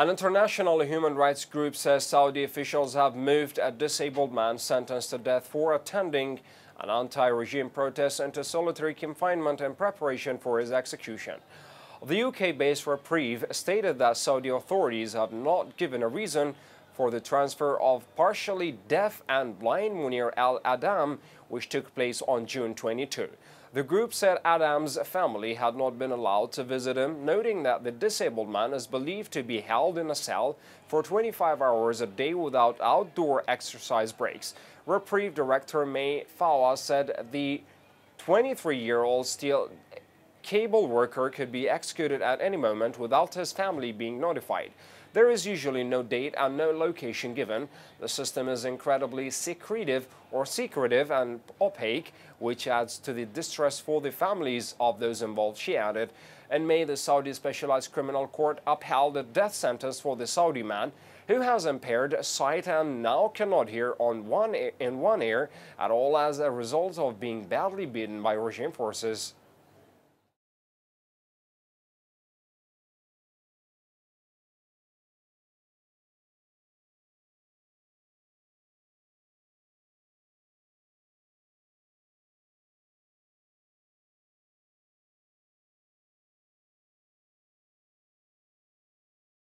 An international human rights group says Saudi officials have moved a disabled man sentenced to death for attending an anti-regime protest into solitary confinement in preparation for his execution. The UK-based Reprieve stated that Saudi authorities have not given a reason for the transfer of partially deaf and blind Munir al-Adam, which took place on June 22. The group said Adam's family had not been allowed to visit him, noting that the disabled man is believed to be held in a cell for 25 hours a day without outdoor exercise breaks. Reprieve Director Maya Foa said the 23-year-old steel cable worker could be executed at any moment without his family being notified. There is usually no date and no location given. The system is incredibly secretive or secretive and opaque, which adds to the distress for the families of those involved, she added. In May, the Saudi Specialized Criminal Court upheld a death sentence for the Saudi man who has impaired sight and now cannot hear on one in one ear at all as a result of being badly beaten by regime forces.